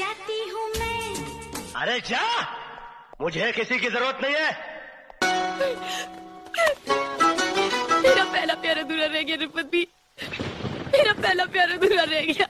जाती हूँ मैं। अरे जा मुझे किसी की ज़रूरत नहीं है। मेरा पहला प्यार अधूरा रह गया रिपत। भी मेरा पहला प्यार अधूरा रह गया।